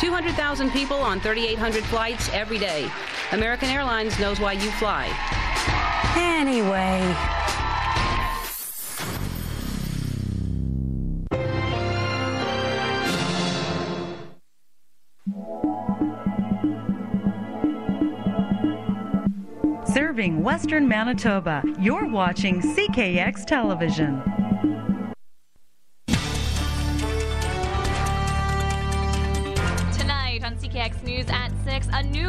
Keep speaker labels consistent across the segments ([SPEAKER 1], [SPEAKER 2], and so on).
[SPEAKER 1] 200,000 people on 3,800 flights every day. American Airlines knows why you fly.
[SPEAKER 2] Anyway. Serving Western Manitoba, you're watching CKX Television.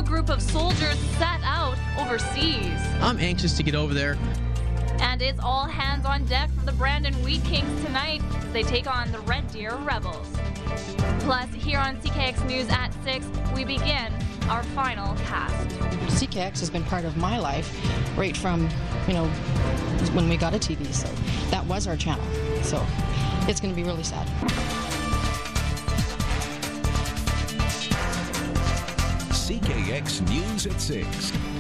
[SPEAKER 3] Group of soldiers set out overseas.
[SPEAKER 4] I'm anxious to get over there.
[SPEAKER 3] And it's all hands on deck for the Brandon Wheat Kings tonight as they take on the Red Deer Rebels. Plus, here on CKX News at 6, we begin our final cast.
[SPEAKER 5] CKX has been part of my life right from, you know, when we got a TV. So that was our channel. So it's going to be really sad.
[SPEAKER 6] CKX News at 6.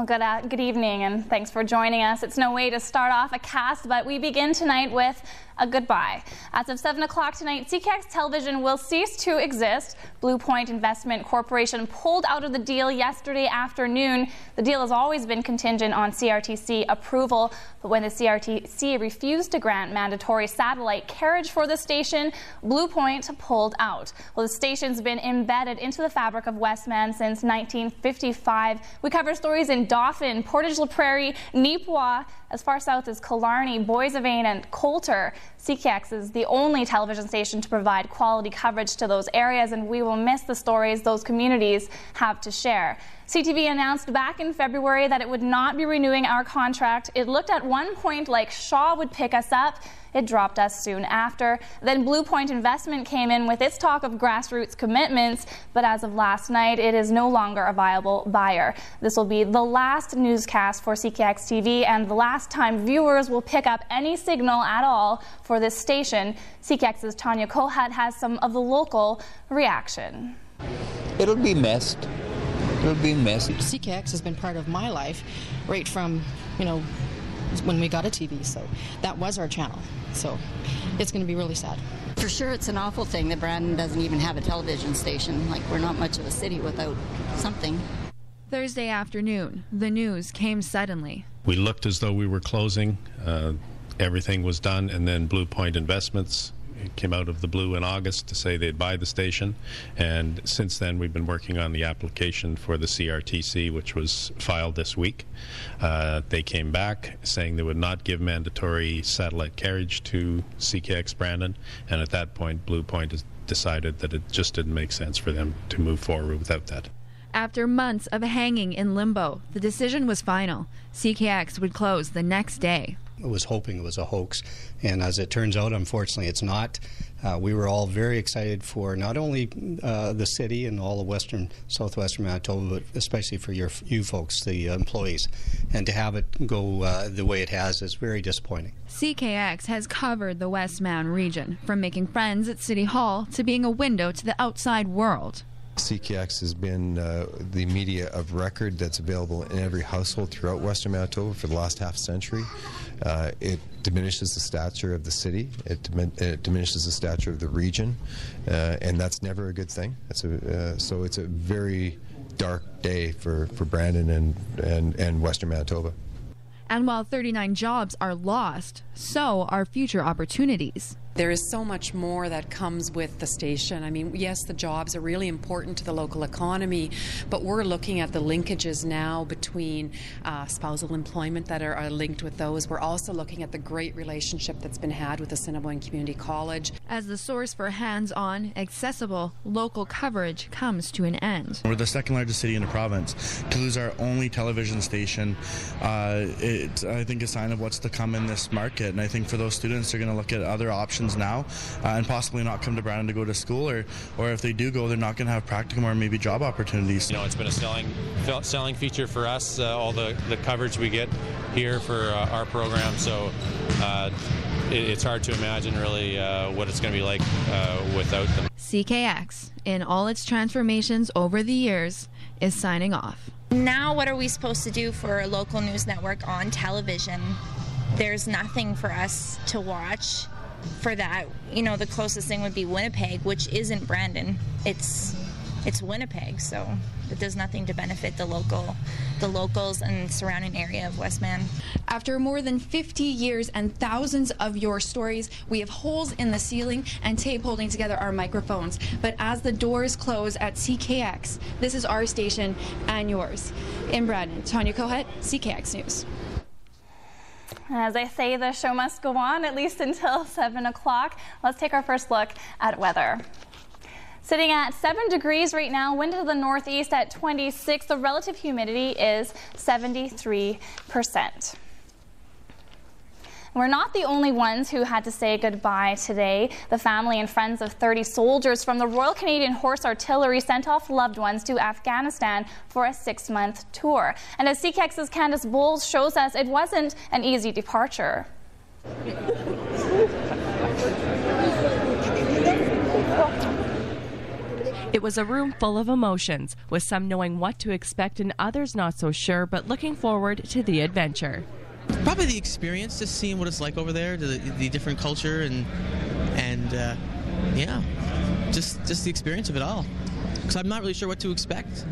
[SPEAKER 3] Well, good, uh, good evening, and thanks for joining us. It's no way to start off a cast, but we begin tonight with a goodbye. As of 7 o'clock tonight, CKX Television will cease to exist. Blue Point Investment Corporation pulled out of the deal yesterday afternoon. The deal has always been contingent on CRTC approval, but when the CRTC refused to grant mandatory satellite carriage for the station, Blue Point pulled out. Well, the station's been embedded into the fabric of Westman since 1955. We cover stories in Dauphin, Portage la Prairie, Neepawa, as far south as Killarney, Boissevain, and Coulter. CKX is the only television station to provide quality coverage to those areas, and we will miss the stories those communities have to share. CTV announced back in February that it would not be renewing our contract. It looked at one point like Shaw would pick us up. It dropped us soon after. Then Blue Point Investment came in with its talk of grassroots commitments, but as of last night, it is no longer a viable buyer. This will be the last newscast for CKX TV and the last time viewers will pick up any signal at all for this station. CKX's Tanya Kohat has some of the local reaction.
[SPEAKER 7] It'll be missed. It'll be missed.
[SPEAKER 5] CKX has been part of my life right from, you know, when we got a TV. So that was our channel. So it's going to be really sad.
[SPEAKER 8] For sure, it's an awful thing that Brandon doesn't even have a television station. Like, we're not much of a city without something.
[SPEAKER 9] Thursday afternoon, the news came suddenly.
[SPEAKER 10] We looked as though we were closing. Uh, everything was done, and then Blue Point Investments came out of the blue in August to say they'd buy the station. And since then, we've been working on the application for the CRTC, which was filed this week. Uh, they came back saying they would not give mandatory satellite carriage to CKX Brandon. And at that point, Blue Point has decided that it just didn't make sense for them to move forward without that.
[SPEAKER 9] After months of hanging in limbo, the decision was final. CKX would close the next day
[SPEAKER 11] was hoping it was a hoax. And as it turns out, unfortunately, it's not. Uh, we were all very excited for not only uh, the city and all of western, southwestern Manitoba, but especially for your, you folks, the employees. And to have it go uh, the way it has is very disappointing.
[SPEAKER 9] CKX has covered the Westman region, from making friends at City Hall to being a window to the outside world.
[SPEAKER 12] CKX has been uh, the media of record that's available in every household throughout Western Manitoba for the last half century. Uh, it diminishes the stature of the city. It, it diminishes the stature of the region, uh, and that's never a good thing. A, uh, so it's a very dark day for, for Brandon and, and, and Western Manitoba.
[SPEAKER 9] And while 39 jobs are lost, so are future opportunities.
[SPEAKER 13] There is so much more that comes with the station. I mean, yes, the jobs are really important to the local economy, but we're looking at the linkages now between uh, spousal employment that are, are, linked with those. We're also looking at the great relationship that's been had with Assiniboine Community College.
[SPEAKER 9] As the source for hands on, accessible, local coverage comes to an end.
[SPEAKER 14] We're the second largest city in the province. To lose our only television station, uh, it's, I think, a sign of what's to come in this market. And I think for those students, they're going to look at other options options now uh, and possibly not come to Brandon to go to school, or, or if they do go, they're not going to have practicum or maybe job opportunities.
[SPEAKER 15] You know, it's been a selling selling feature for us, uh, all the, the coverage we get here for uh, our program. So uh, it, it's hard to imagine really uh, what it's going to be like uh, without them.
[SPEAKER 9] CKX, in all its transformations over the years, is signing off.
[SPEAKER 16] Now, what are we supposed to do for a local news network on television? There's nothing for us to watch for that, you know, the closest thing would be Winnipeg, which isn't Brandon. It's it's Winnipeg, so it does nothing to benefit the local, the locals and surrounding area of Westman.
[SPEAKER 9] After more than 50 years and thousands of your stories, we have holes in the ceiling and tape holding together our microphones. But as the doors close at CKX, this is our station and yours. In Brandon, Tanya Cohet, CKX News.
[SPEAKER 3] As I say, the show must go on at least until 7 o'clock. Let's take our first look at weather. Sitting at 7 degrees right now, wind to the northeast at 26. The relative humidity is 73%. We're not the only ones who had to say goodbye today. The family and friends of 30 soldiers from the Royal Canadian Horse Artillery sent off loved ones to Afghanistan for a six-month tour. And as CKX's Candace Bowles shows us, it wasn't an easy departure.
[SPEAKER 4] It was a room full of emotions, with some knowing what to expect and others not so sure, but looking forward to the adventure.
[SPEAKER 17] Probably the experience, just seeing what it's like over there, the, the different culture, and and uh, yeah, just just the experience of it all. Because I'm not really sure what to expect.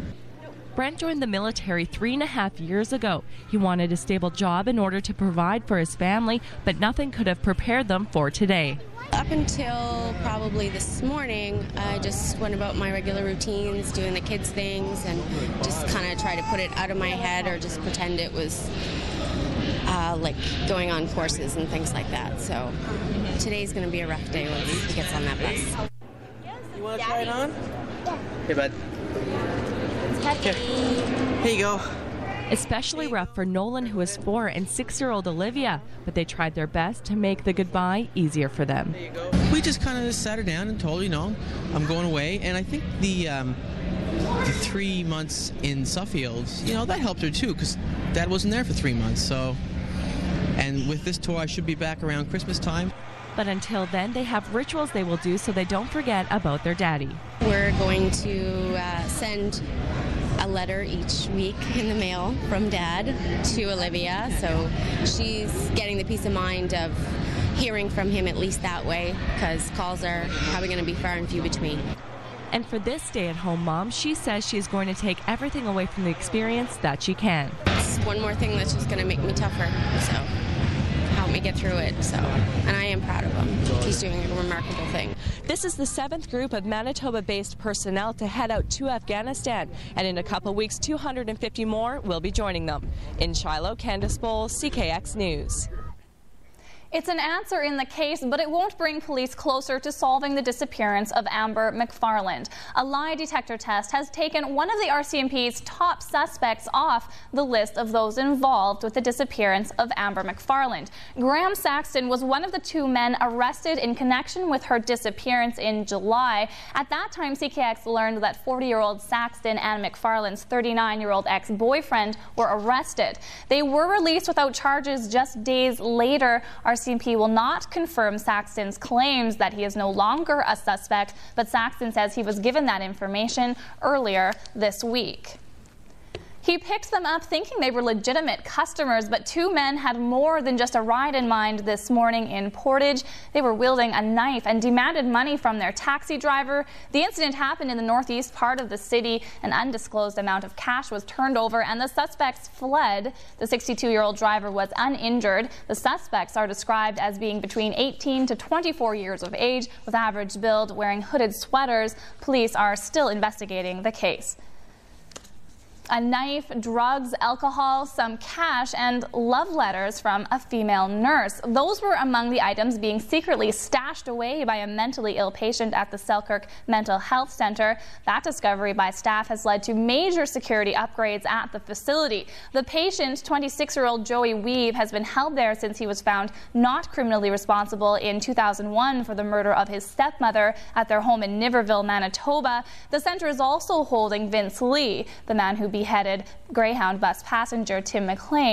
[SPEAKER 4] Brent joined the military three and a half years ago. He wanted a stable job in order to provide for his family, but nothing could have prepared them for today.
[SPEAKER 18] Up until probably this morning, I just went about my regular routines, doing the kids' things, and just kind of try to put it out of my head or just pretend it was uh, like going on courses and things like that. So today's going to be a rough day when he gets on that bus.
[SPEAKER 17] You want to try it on? Yeah. Hey, bud. Here. Here you go.
[SPEAKER 4] Especially rough for Nolan, who is four, and six year old Olivia, but they tried their best to make the goodbye easier for them.
[SPEAKER 17] We just kind of sat her down and told her, you know, I'm going away. And I think the, um, the three months in Suffield, you know, that helped her too, because dad wasn't there for three months. So, and with this tour, I should be back around Christmas time.
[SPEAKER 4] But until then, they have rituals they will do so they don't forget about their daddy.
[SPEAKER 18] We're going to uh, send a letter each week in the mail from dad to Olivia. So she's getting the peace of mind of hearing from him at least that way because calls are probably going to be far and few between.
[SPEAKER 4] And for this stay at home mom, she says she is going to take everything away from the experience that she can.
[SPEAKER 18] It's one more thing that's just going to make me tougher. So help me get through it. So, and I am proud of him. He's doing a remarkable thing.
[SPEAKER 4] This is the seventh group of Manitoba based personnel to head out to Afghanistan, and in a couple weeks, 250 more will be joining them. In Shilo, Candace Bowles, CKX News.
[SPEAKER 3] It's an answer in the case, but it won't bring police closer to solving the disappearance of Amber McFarland. A lie detector test has taken one of the RCMP's top suspects off the list of those involved with the disappearance of Amber McFarland. Graham Saxton was one of the two men arrested in connection with her disappearance in July. At that time, CKX learned that 40-year-old Saxton and McFarland's 39-year-old ex-boyfriend were arrested. They were released without charges just days later. RCMP will not confirm Saxton's claims that he is no longer a suspect, but Saxton says he was given that information earlier this week. He picked them up thinking they were legitimate customers, but two men had more than just a ride in mind this morning in Portage. They were wielding a knife and demanded money from their taxi driver. The incident happened in the northeast part of the city. An undisclosed amount of cash was turned over and the suspects fled. The 62-year-old driver was uninjured. The suspects are described as being between 18 to 24 years of age with average build, wearing hooded sweaters. Police are still investigating the case a knife, drugs, alcohol, some cash, and love letters from a female nurse. Those were among the items being secretly stashed away by a mentally ill patient at the Selkirk Mental Health Center. That discovery by staff has led to major security upgrades at the facility. The patient, 26-year-old Joey Weave, has been held there since he was found not criminally responsible in 2001 for the murder of his stepmother at their home in Niverville, Manitoba. The center is also holding Vince Li, the man who beheaded Greyhound bus passenger Tim McLean